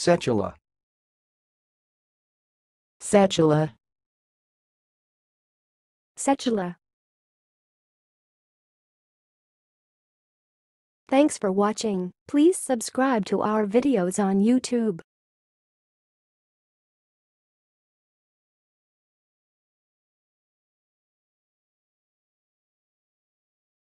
Setula. Setula. Setula. Thanks for watching. Please subscribe to our videos on YouTube.